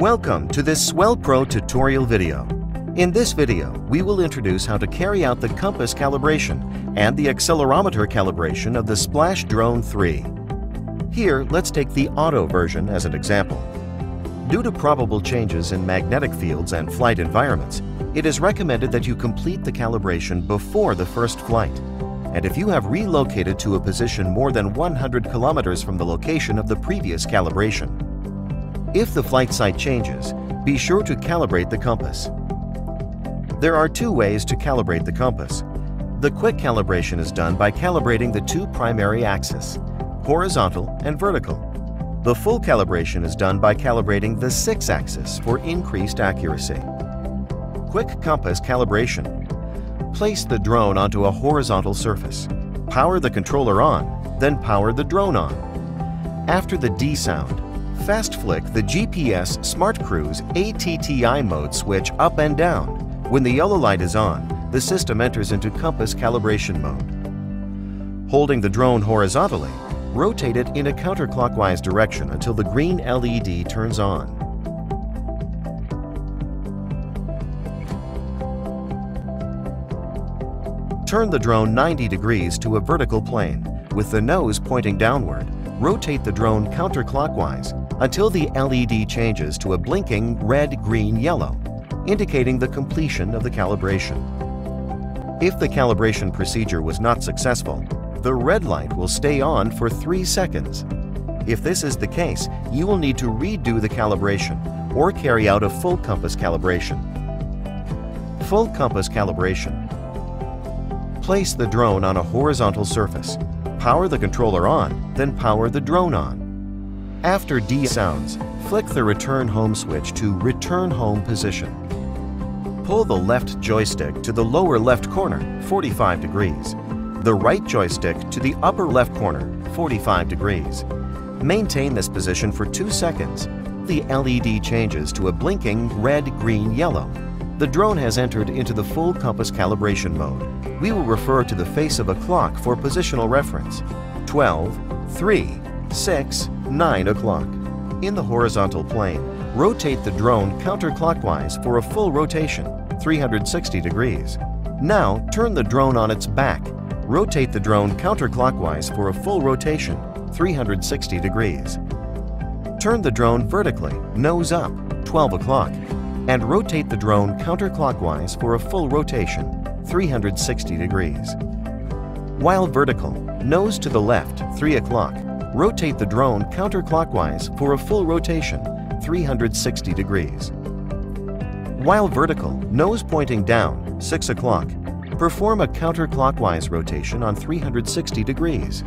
Welcome to this SwellPro tutorial video. In this video, we will introduce how to carry out the compass calibration and the accelerometer calibration of the Splash Drone 3. Here, let's take the auto version as an example. Due to probable changes in magnetic fields and flight environments, it is recommended that you complete the calibration before the first flight. And if you have relocated to a position more than 100 kilometers from the location of the previous calibration. If the flight site changes, be sure to calibrate the compass. There are two ways to calibrate the compass. The quick calibration is done by calibrating the two primary axes, horizontal and vertical. The full calibration is done by calibrating the six-axis for increased accuracy. Quick compass calibration. Place the drone onto a horizontal surface. Power the controller on, then power the drone on. After the D sound, fast flick the GPS Smart Cruise ATTI mode switch up and down. When the yellow light is on, the system enters into compass calibration mode. Holding the drone horizontally, rotate it in a counterclockwise direction until the green LED turns on. Turn the drone 90 degrees to a vertical plane. With the nose pointing downward, rotate the drone counterclockwise until the LED changes to a blinking red, green, yellow, indicating the completion of the calibration. If the calibration procedure was not successful, the red light will stay on for 3 seconds. If this is the case, you will need to redo the calibration or carry out a full compass calibration. Full compass calibration. Place the drone on a horizontal surface. Power the controller on, then power the drone on. After D sounds, flick the return home switch to return home position. Pull the left joystick to the lower left corner, 45 degrees. The right joystick to the upper left corner, 45 degrees. Maintain this position for 2 seconds. The LED changes to a blinking red, green, yellow. The drone has entered into the full compass calibration mode. We will refer to the face of a clock for positional reference. 12, 3, 6, 9 o'clock. In the horizontal plane, rotate the drone counterclockwise for a full rotation, 360 degrees. Now, turn the drone on its back. Rotate the drone counterclockwise for a full rotation, 360 degrees. Turn the drone vertically, nose up, 12 o'clock, and rotate the drone counterclockwise for a full rotation, 360 degrees. While vertical, nose to the left, 3 o'clock, rotate the drone counterclockwise for a full rotation, 360 degrees. While vertical, nose pointing down, 6 o'clock, perform a counterclockwise rotation on 360 degrees.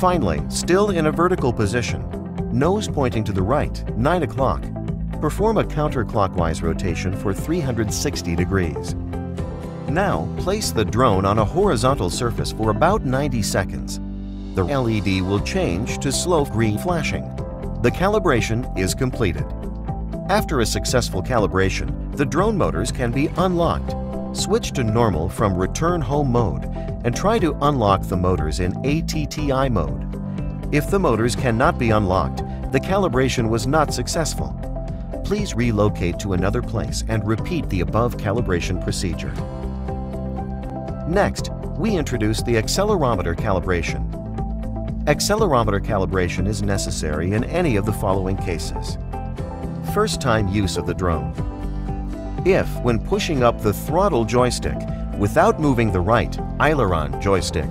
Finally, still in a vertical position, nose pointing to the right, 9 o'clock, perform a counterclockwise rotation for 360 degrees. Now, place the drone on a horizontal surface for about 90 seconds the LED will change to slow green flashing. The calibration is completed. After a successful calibration, the drone motors can be unlocked. Switch to normal from return home mode and try to unlock the motors in ATTI mode. If the motors cannot be unlocked, the calibration was not successful. Please relocate to another place and repeat the above calibration procedure. Next, we introduce the accelerometer calibration. Accelerometer calibration is necessary in any of the following cases. First time use of the drone. If, when pushing up the throttle joystick without moving the right aileron joystick,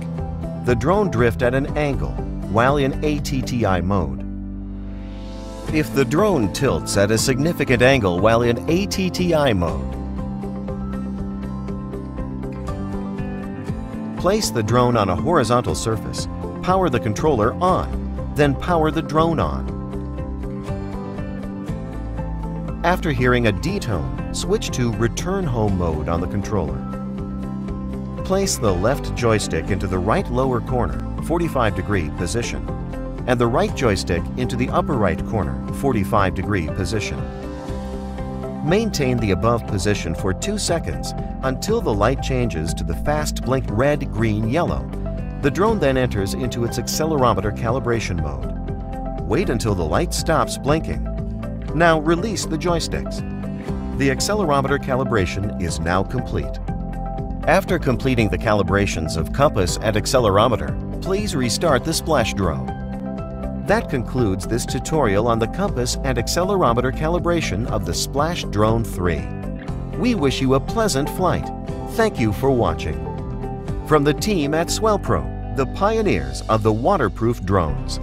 the drone drift at an angle while in ATTI mode. If the drone tilts at a significant angle while in ATTI mode, place the drone on a horizontal surface power the controller on, then power the drone on. After hearing a detone, switch to Return Home mode on the controller. Place the left joystick into the right lower corner, 45 degree position, and the right joystick into the upper right corner, 45 degree position. Maintain the above position for 2 seconds until the light changes to the fast blink red, green, yellow the drone then enters into its accelerometer calibration mode. Wait until the light stops blinking. Now release the joysticks. The accelerometer calibration is now complete. After completing the calibrations of compass and accelerometer, please restart the splash drone. That concludes this tutorial on the compass and accelerometer calibration of the Splash Drone 3. We wish you a pleasant flight. Thank you for watching. From the team at Swellpro, the pioneers of the waterproof drones.